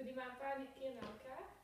Wil die maar een paar keer naar.